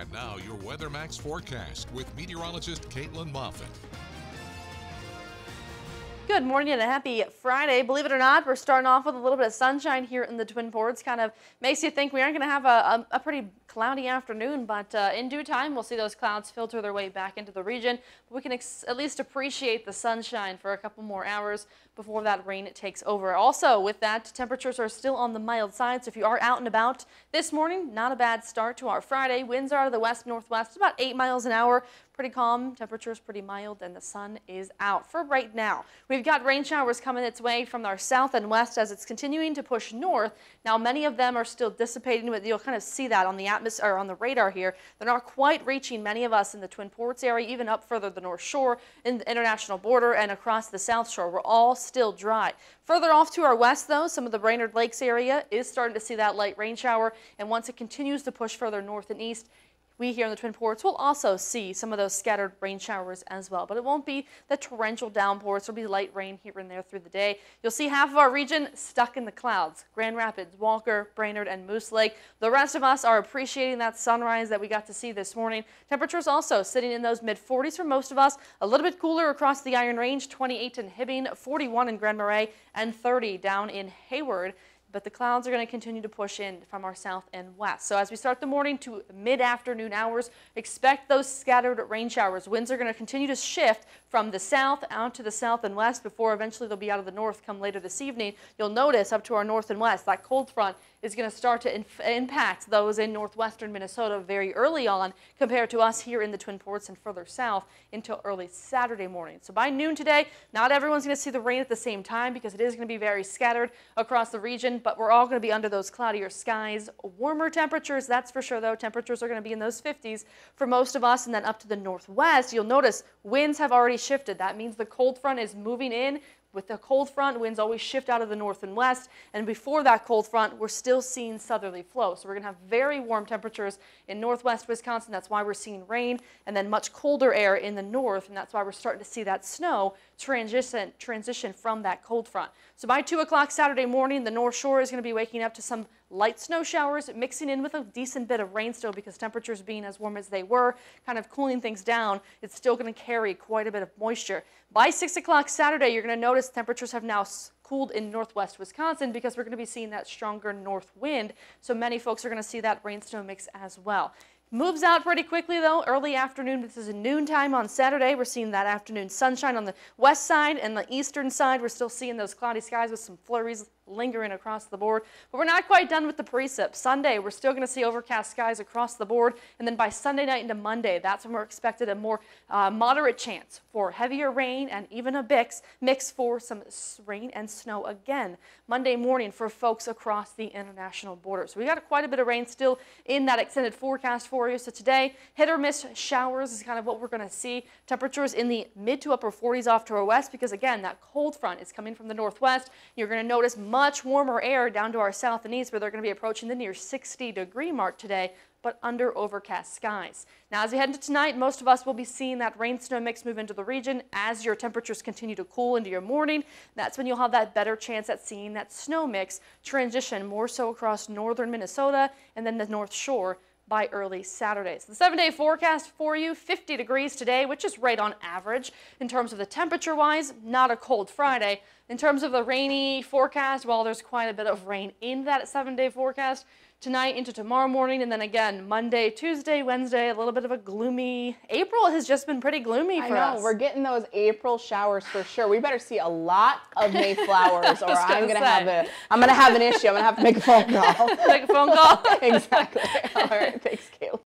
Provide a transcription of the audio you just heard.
And now your Weather Max forecast with meteorologist Caitlin Moffat. Good morning and a happy Friday. Believe it or not, we're starting off with a little bit of sunshine here in the Twin Ports. Kind of makes you think we aren't going to have a, a, a, pretty cloudy afternoon, but uh, in due time, we'll see those clouds filter their way back into the region. But We can at least appreciate the sunshine for a couple more hours before that rain takes over. Also, with that, temperatures are still on the mild side, so if you are out and about this morning, not a bad start to our Friday. Winds are out of the west-northwest, about 8 miles an hour. Pretty calm, temperatures pretty mild, and the sun is out for right now. We've got rain showers coming its way from our south and west as it's continuing to push north. Now, many of them are still dissipating, but you'll kind of see that on the atmosphere, on the radar here. They're not quite reaching many of us in the Twin Ports area, even up further the North Shore, in the international border, and across the South Shore. We're all still dry. Further off to our west, though, some of the Brainerd Lakes area is starting to see that light rain shower, and once it continues to push further north and east, we here in the Twin Ports will also see some of those scattered rain showers as well, but it won't be the torrential downpours. There'll be light rain here and there through the day. You'll see half of our region stuck in the clouds. Grand Rapids, Walker, Brainerd, and Moose Lake. The rest of us are appreciating that sunrise that we got to see this morning. Temperatures also sitting in those mid 40s for most of us. A little bit cooler across the Iron Range, 28 in Hibbing, 41 in Grand Marais, and 30 down in Hayward but the clouds are going to continue to push in from our south and west. So as we start the morning to mid-afternoon hours, expect those scattered rain showers. Winds are going to continue to shift from the south out to the south and west before eventually they'll be out of the north come later this evening. You'll notice up to our north and west, that cold front is going to start to impact those in northwestern Minnesota very early on compared to us here in the Twin Ports and further south until early Saturday morning. So by noon today, not everyone's going to see the rain at the same time because it is going to be very scattered across the region, but we're all going to be under those cloudier skies. Warmer temperatures, that's for sure though. Temperatures are going to be in those 50s for most of us and then up to the northwest. You'll notice winds have already shifted. That means the cold front is moving in with the cold front, winds always shift out of the north and west, and before that cold front, we're still seeing southerly flow. So we're going to have very warm temperatures in northwest Wisconsin. That's why we're seeing rain, and then much colder air in the north, and that's why we're starting to see that snow transition, transition from that cold front. So by 2 o'clock Saturday morning, the North Shore is going to be waking up to some light snow showers mixing in with a decent bit of rain still because temperatures being as warm as they were, kind of cooling things down, it's still going to carry quite a bit of moisture. By 6 o'clock Saturday, you're going to notice temperatures have now cooled in northwest Wisconsin because we're going to be seeing that stronger north wind. So many folks are going to see that rain snow mix as well. Moves out pretty quickly though, early afternoon. This is a noontime on Saturday. We're seeing that afternoon sunshine on the west side and the eastern side. We're still seeing those cloudy skies with some flurries lingering across the board. But we're not quite done with the precip. Sunday, we're still going to see overcast skies across the board. And then by Sunday night into Monday, that's when we're expected a more uh, moderate chance for heavier rain and even a mix, mix for some rain and snow again Monday morning for folks across the international border. So we got quite a bit of rain still in that extended forecast for you. So today, hit or miss showers is kind of what we're going to see. Temperatures in the mid to upper 40s off to our west because again, that cold front is coming from the northwest. You're going to notice much warmer air down to our south and east where they're going to be approaching the near 60 degree mark today, but under overcast skies. Now, as we head into tonight, most of us will be seeing that rain snow mix move into the region as your temperatures continue to cool into your morning. That's when you'll have that better chance at seeing that snow mix transition more so across northern Minnesota and then the North Shore by early Saturday. So the seven day forecast for you 50 degrees today, which is right on average in terms of the temperature wise, not a cold Friday. In terms of the rainy forecast, well, there's quite a bit of rain in that seven day forecast tonight into tomorrow morning, and then again Monday, Tuesday, Wednesday, a little bit of a gloomy. April has just been pretty gloomy for I know, us. We're getting those April showers for sure. We better see a lot of Mayflowers, or I'm gonna say. have a I'm gonna have an issue. I'm gonna have to make a phone call. make a phone call. exactly. All right. Thanks, Caleb.